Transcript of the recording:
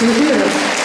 Mentira.